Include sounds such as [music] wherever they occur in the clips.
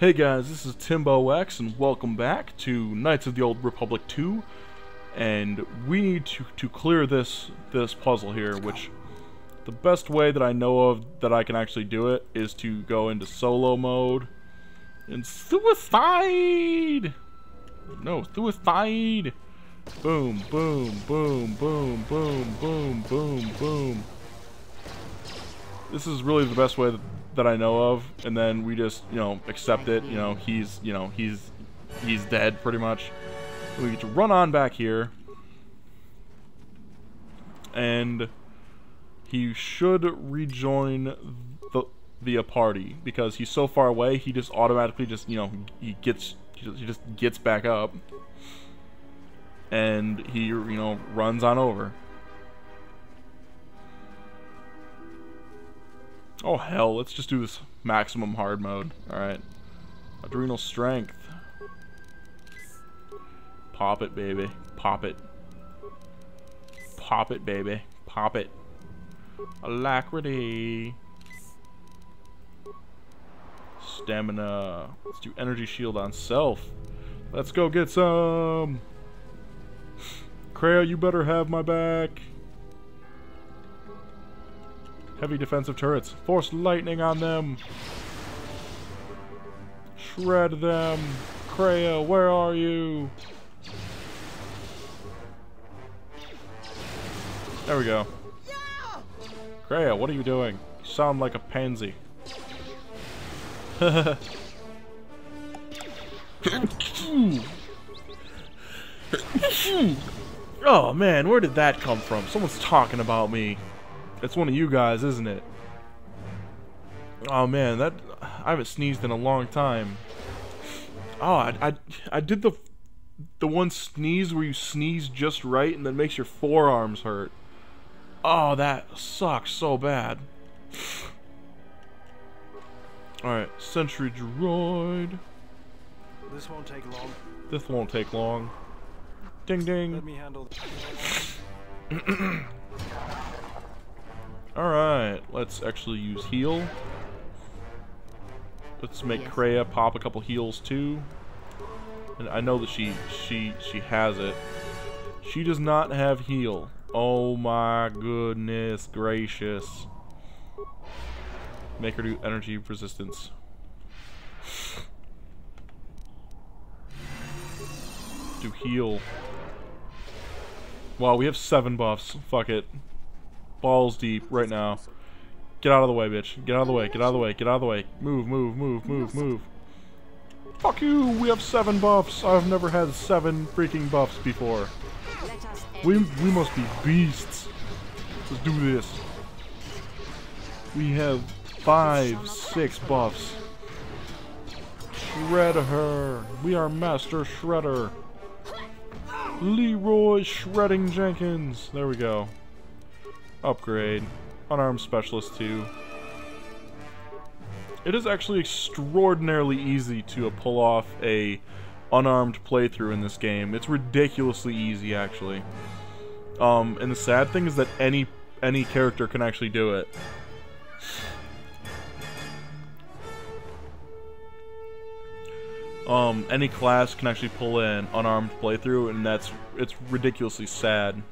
Hey guys, this is Timbo X, and welcome back to Knights of the Old Republic 2. And we need to, to clear this this puzzle here, which the best way that I know of that I can actually do it is to go into solo mode and suicide. No, suicide. Boom, boom, boom, boom, boom, boom, boom, boom. This is really the best way that that I know of, and then we just, you know, accept it. You know, he's, you know, he's, he's dead pretty much. We get to run on back here, and he should rejoin the the party because he's so far away. He just automatically just, you know, he gets, he just gets back up, and he, you know, runs on over. Oh hell, let's just do this maximum hard mode. Alright. Adrenal strength. Pop it, baby. Pop it. Pop it, baby. Pop it. Alacrity. Stamina. Let's do energy shield on self. Let's go get some. Kreia, you better have my back. Heavy defensive turrets. Force lightning on them. Shred them. Kreia, where are you? There we go. Kreia, what are you doing? You sound like a pansy. [laughs] oh man, where did that come from? Someone's talking about me. It's one of you guys, isn't it? Oh man, that I haven't sneezed in a long time. Oh, I, I, I did the the one sneeze where you sneeze just right and then makes your forearms hurt. Oh, that sucks so bad. Alright, Sentry Droid. This won't take long. This won't take long. Ding ding. Let me handle [clears throat] Alright, let's actually use heal. Let's make yes. Kreia pop a couple heals too. And I know that she she she has it. She does not have heal. Oh my goodness gracious. Make her do energy resistance. Do heal. Wow, we have seven buffs. Fuck it balls deep right now. Get out of the way, bitch. Get out of the way. Get out of the way. Get out of the way. Move, move, move, move, move. Fuck you! We have seven buffs. I've never had seven freaking buffs before. We, we must be beasts. Let's do this. We have five, six buffs. Shred her. We are Master Shredder. Leroy Shredding Jenkins. There we go. Upgrade. Unarmed Specialist 2. It is actually extraordinarily easy to pull off a unarmed playthrough in this game. It's ridiculously easy, actually. Um, and the sad thing is that any any character can actually do it. Um, any class can actually pull in unarmed playthrough, and that's it's ridiculously sad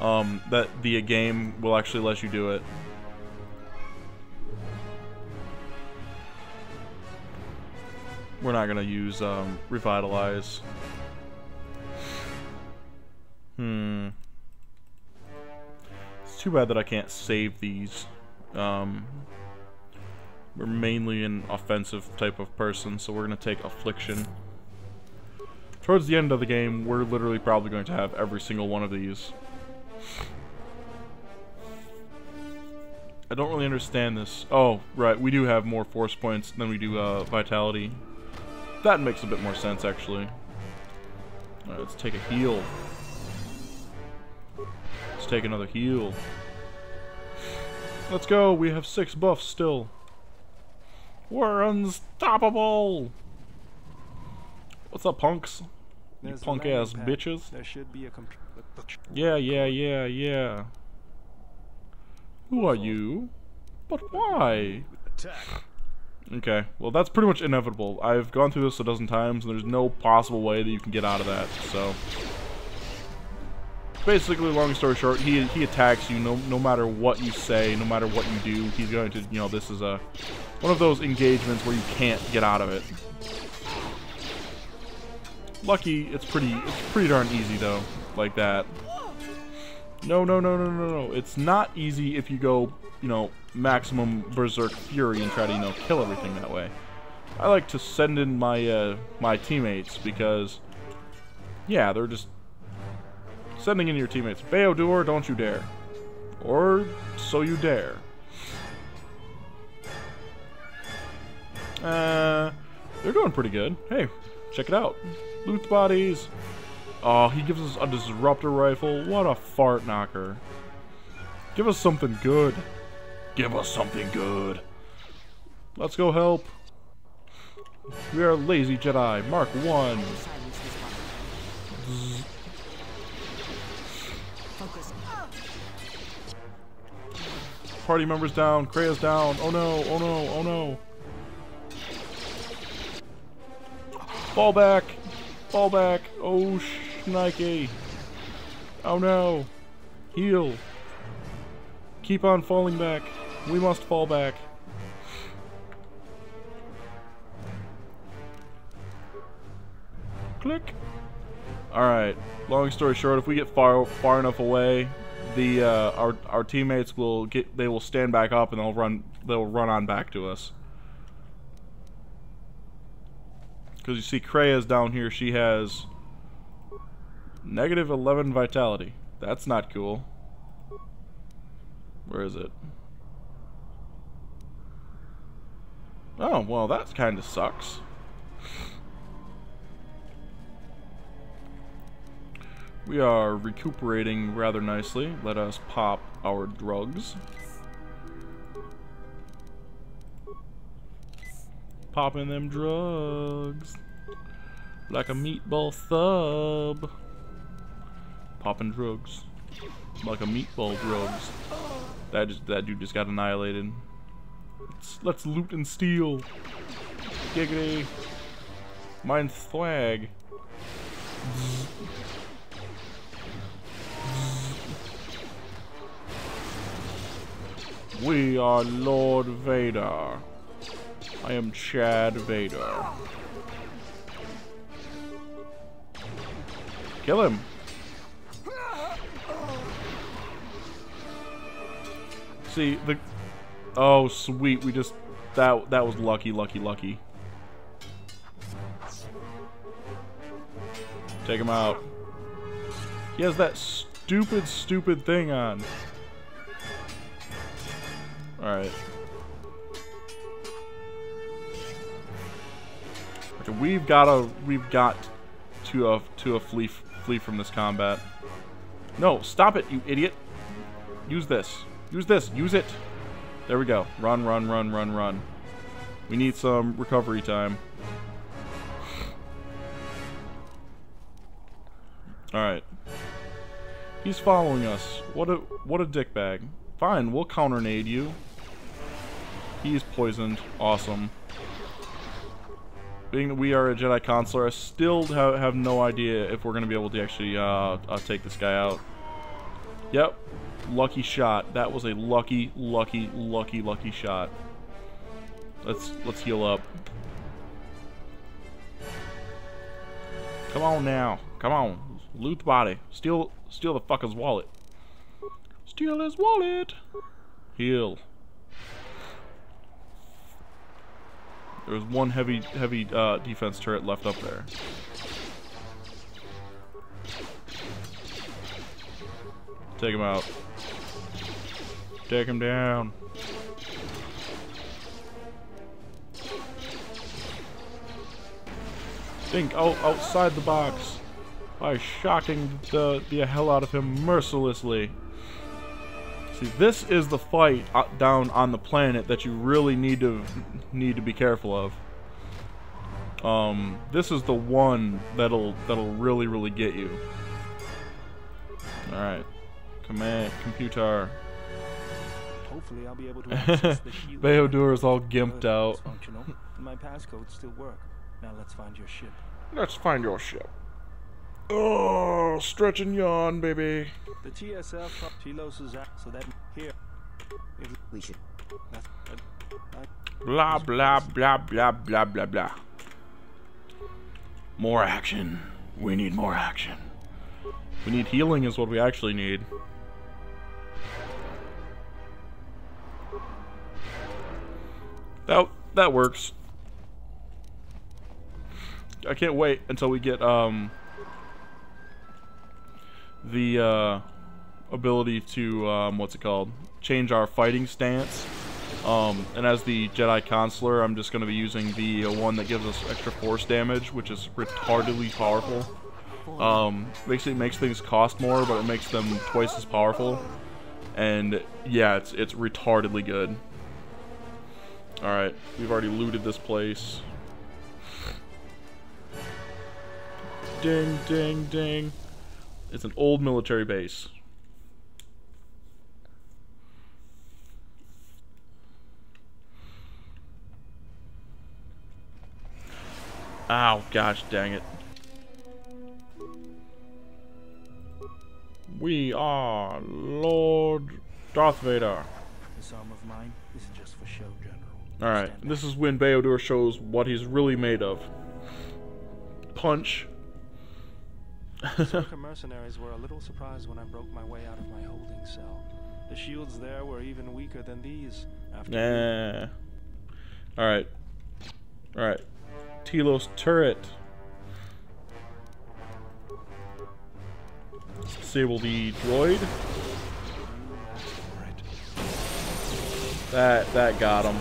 um, that the game will actually let you do it. We're not gonna use um, revitalize. Hmm. It's too bad that I can't save these. Um, we're mainly an offensive type of person, so we're gonna take affliction. Towards the end of the game, we're literally probably going to have every single one of these. I don't really understand this. Oh, right, we do have more force points than we do uh, vitality. That makes a bit more sense, actually. Right, let's take a heal. Let's take another heal. Let's go, we have six buffs still. We're unstoppable! What's up, punks? You punk-ass bitches? There should be a computer. Yeah, yeah, yeah, yeah. Who are you? But why? Okay, well that's pretty much inevitable. I've gone through this a dozen times, and there's no possible way that you can get out of that, so... Basically, long story short, he he attacks you no no matter what you say, no matter what you do. He's going to, you know, this is a one of those engagements where you can't get out of it. Lucky, it's pretty it's pretty darn easy though, like that. No, no, no, no, no, no. It's not easy if you go, you know, maximum berserk fury and try to, you know, kill everything that way. I like to send in my uh, my teammates because, yeah, they're just Sending in your teammates. Bao-Dur, don't you dare. Or so you dare. Uh, they're doing pretty good. Hey, check it out. Loot bodies. Oh, he gives us a disruptor rifle. What a fart knocker. Give us something good. Give us something good. Let's go help. We are lazy Jedi. Mark 1. Party members down. Kreia's down. Oh no, oh no, oh no. Fall back. Fall back. Oh, Nike. Oh no. Heal. Keep on falling back. We must fall back. Click. Alright. Long story short, if we get far far enough away, the uh, our our teammates will get they will stand back up and they'll run they'll run on back to us. Because you see Kreia's down here, she has negative 11 vitality. That's not cool. Where is it? Oh, well that kind of sucks. We are recuperating rather nicely. Let us pop our drugs. Popping them drugs. Like a meatball thub. Popping drugs. Like a meatball drugs. That just that dude just got annihilated. Let's, let's loot and steal. Giggity. Mine swag. We are Lord Vader. I am Chad Vader. Kill him. See, the... Oh, sweet. We just... That, that was lucky, lucky, lucky. Take him out. He has that stupid, stupid thing on. Alright. Okay, we've gotta we've got to a to a flee flee from this combat. No, stop it, you idiot. Use this. Use this. Use it. There we go. Run, run, run, run, run. We need some recovery time. Alright. He's following us. What a what a dickbag. Fine, we'll counter nade you. He's poisoned. Awesome. Being that we are a Jedi Consular, I still ha have no idea if we're going to be able to actually uh, uh, take this guy out. Yep. Lucky shot. That was a lucky, lucky, lucky, lucky shot. Let's let's heal up. Come on now. Come on. Loot the body. Steal steal the fucker's wallet. Steal his wallet. Heal. There was one heavy, heavy uh, defense turret left up there. Take him out. Take him down. Think out outside the box by shocking the, the hell out of him mercilessly. See, this is the fight uh, down on the planet that you really need to need to be careful of. Um, this is the one that'll that'll really really get you. All right, command computer. Hopefully, I'll be able to [laughs] access the shield. Bao-Dur is all Good, gimped out. Functional. my passcodes still work. Now let's find your ship. Let's find your ship. Oh, stretch and yawn, baby. The TSF from Telos is out, so that here. If We should. that's, uh, I- Blah, blah, blah, blah, blah, blah, blah. More action. We need more action. We need healing is what we actually need. That, that works. I can't wait until we get, um, the, uh, ability to, um, what's it called? Change our fighting stance. Um, and as the Jedi Consular, I'm just going to be using the uh, one that gives us extra force damage, which is retardedly powerful. Um, basically makes things cost more, but it makes them twice as powerful. And yeah, it's it's retardedly good. All right, we've already looted this place. Ding, ding, ding. It's an old military base. Ow, gosh dang it. We are Lord Darth Vader. this arm of mine Alright, this is when Bao-Dur shows what he's really made of. Punch. Czerka [laughs] mercenaries were a little surprised when I broke my way out of my holding cell. The shields there were even weaker than these. After Nah. Alright. Alright. Telos turret. Disable the droid. That that got him.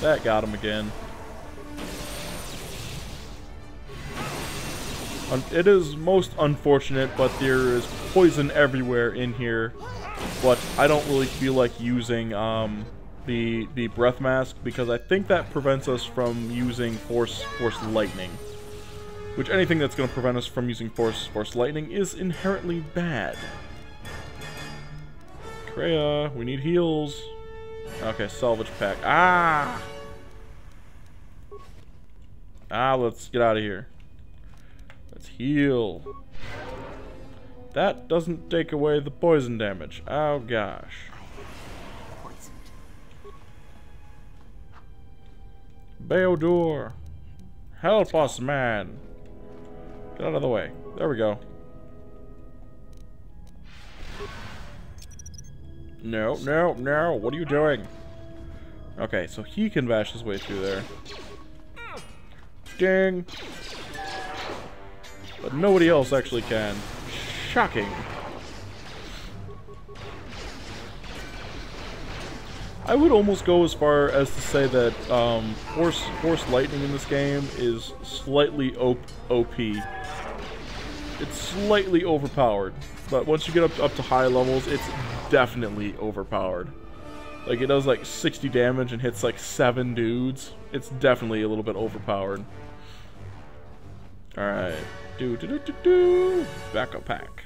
That got him again. It is most unfortunate, but there is poison everywhere in here. But I don't really feel like using um, the the breath mask because I think that prevents us from using force force lightning. Which anything that's going to prevent us from using force force lightning is inherently bad. Kreia, we need heals. Okay, salvage pack. Ah! Ah, let's get out of here. Let's heal. That doesn't take away the poison damage. Oh gosh. Bao-Dur. Help us, man. Get out of the way. There we go. No, no, no. What are you doing? Okay, so he can bash his way through there. Ding. But nobody else actually can. Shocking. I would almost go as far as to say that um, Force Force Lightning in this game is slightly op OP. It's slightly overpowered, but once you get up up to high levels, it's definitely overpowered. Like it does like 60 damage and hits like seven dudes. It's definitely a little bit overpowered. All right, do do do do do. Backup pack.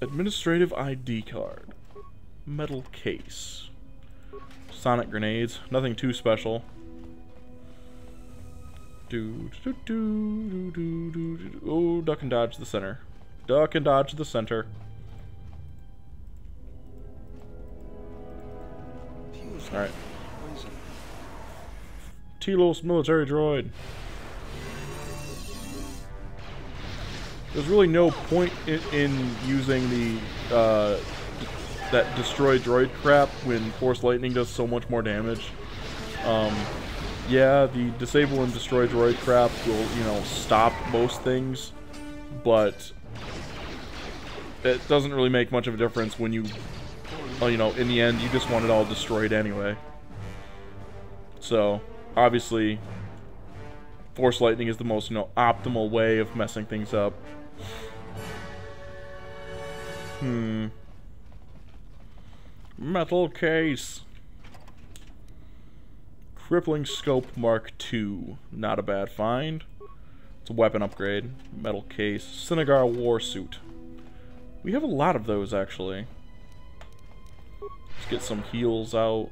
Administrative ID card. Metal case. Sonic grenades. Nothing too special. Do do do do do do do. Oh, duck and dodge the center. Duck and dodge the center. All right. Poison. Telos military droid. There's really no point in, in using the uh, that destroy droid crap when Force Lightning does so much more damage. Um, yeah, the disable and destroy droid crap will, you know, stop most things, but it doesn't really make much of a difference when you, you know, in the end, you just want it all destroyed anyway. So, obviously, Force Lightning is the most, you know, optimal way of messing things up. Hmm. Metal case. Crippling Scope Mark II. Not a bad find. It's a weapon upgrade. Metal case. Cinnagar War Suit. We have a lot of those, actually. Get some heals out.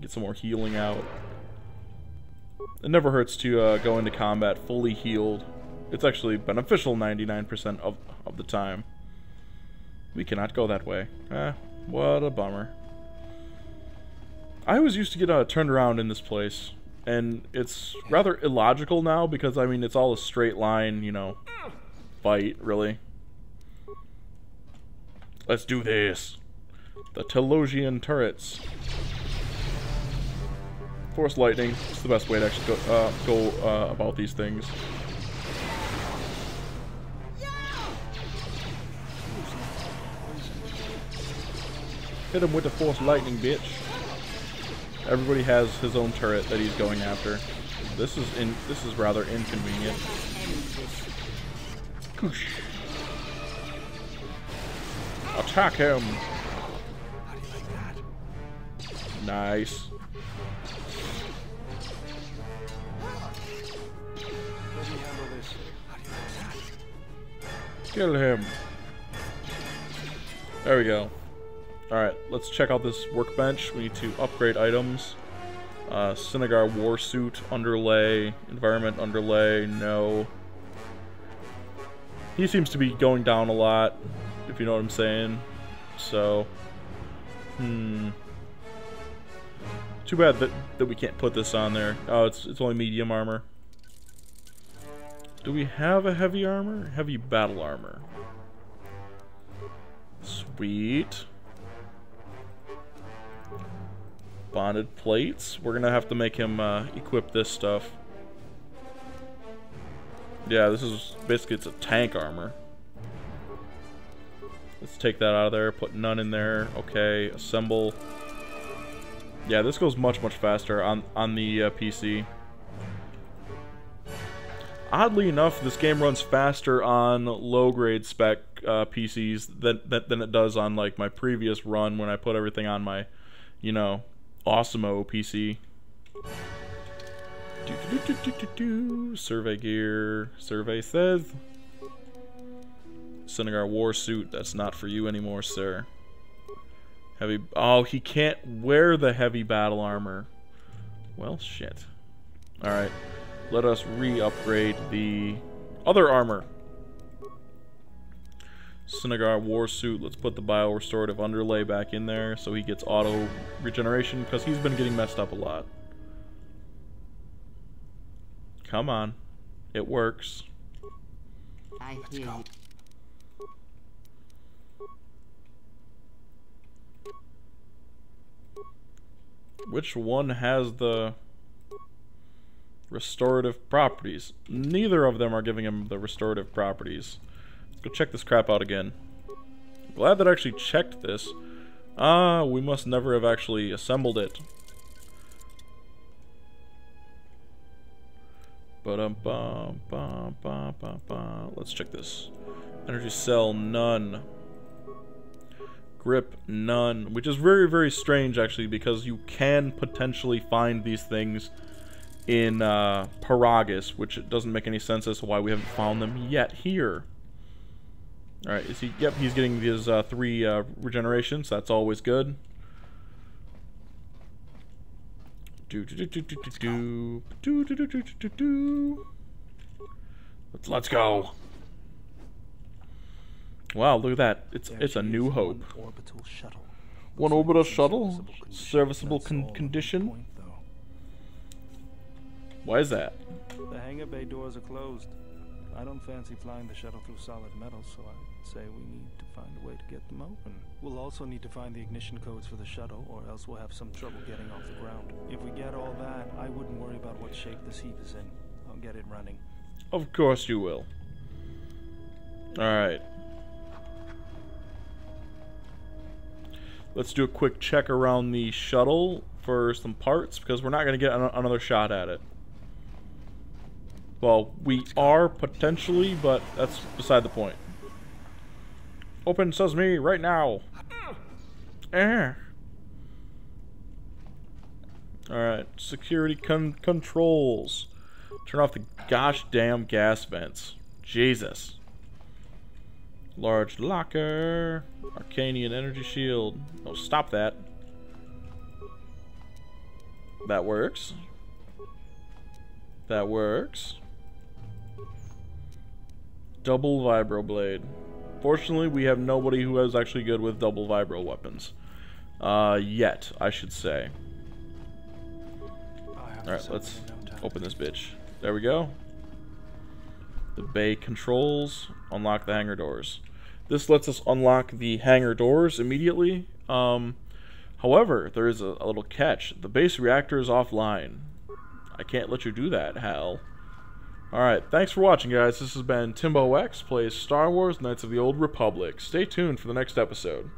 Get some more healing out. It never hurts to uh, go into combat fully healed. It's actually beneficial 99% of, of the time. We cannot go that way. Eh, what a bummer. I always used to get uh, turned around in this place. And it's rather illogical now because, I mean, it's all a straight line, you know, fight, really. Let's do this. The Telosian turrets. Force lightning. It's the best way to actually go, uh, go uh, about these things. Hit him with the force lightning, bitch. Everybody has his own turret that he's going after. This is in this is rather inconvenient. Attack him! Nice. Kill him. There we go. Alright, let's check out this workbench. We need to upgrade items. Uh, Cinnagar War Suit, Underlay, Environment Underlay, no. He seems to be going down a lot, if you know what I'm saying. So, hmm. Too bad that, that we can't put this on there. Oh, it's, it's only medium armor. Do we have a heavy armor? Heavy battle armor. Sweet. bonded plates. We're gonna have to make him uh, equip this stuff. Yeah, this is basically it's a tank armor. Let's take that out of there, put none in there. Okay, assemble. Yeah, this goes much, much faster on, on the uh, PC. Oddly enough, this game runs faster on low-grade spec uh, PCs than, than it does on like my previous run when I put everything on my, you know, Awesemo PC. Do, do, do, Survey gear. Survey says. Cinnagar war suit. That's not for you anymore, sir. Heavy. Oh, he can't wear the heavy battle armor. Well, shit. Alright. Let us re-upgrade the other armor. Cinnagar War Suit. Let's put the Bio-Restorative Underlay back in there so he gets auto regeneration because he's been getting messed up a lot. Come on. It works. I Let's go. Which one has the restorative properties? Neither of them are giving him the restorative properties. Let's go check this crap out again. Glad that I actually checked this. Ah, we must never have actually assembled it. Ba-dum bum bum bum bum bum. Let's check this. Energy cell, none. Grip, none. Which is very, very strange, actually, because you can potentially find these things in uh, Peragus, which doesn't make any sense as to why we haven't found them yet here. Alright, is he? Yep, he's getting his uh, three uh, regenerations. That's always good. Do do do do do do do do do do do do let's go. Wow, look at that! It's it's a new hope. One orbital shuttle. One orbital shuttle, serviceable con condition. Why is that? The hangar bay doors are closed. I don't fancy flying the shuttle through solid metal, so I say we need to find a way to get them open. We'll also need to find the ignition codes for the shuttle, or else we'll have some trouble getting off the ground. If we get all that, I wouldn't worry about what shape this heap is in. I'll get it running. Of course you will. Alright. Let's do a quick check around the shuttle for some parts, because we're not going to get an another shot at it. Well, we are potentially, but that's beside the point. Open sesame right now. Eh. Alright, security con controls. Turn off the gosh damn gas vents. Jesus. Large locker. Arkanian energy shield. Oh, stop that. That works. That works. Double vibro blade. Fortunately, we have nobody who is actually good with double vibro weapons. Uh, yet, I should say. Alright, let's open this bitch. There we go. The bay controls. Unlock the hangar doors. This lets us unlock the hangar doors immediately. Um, however, there is a, a little catch. The base reactor is offline. I can't let you do that, Hal. Alright, thanks for watching, guys. This has been Timbo X plays Star Wars Knights of the Old Republic. Stay tuned for the next episode.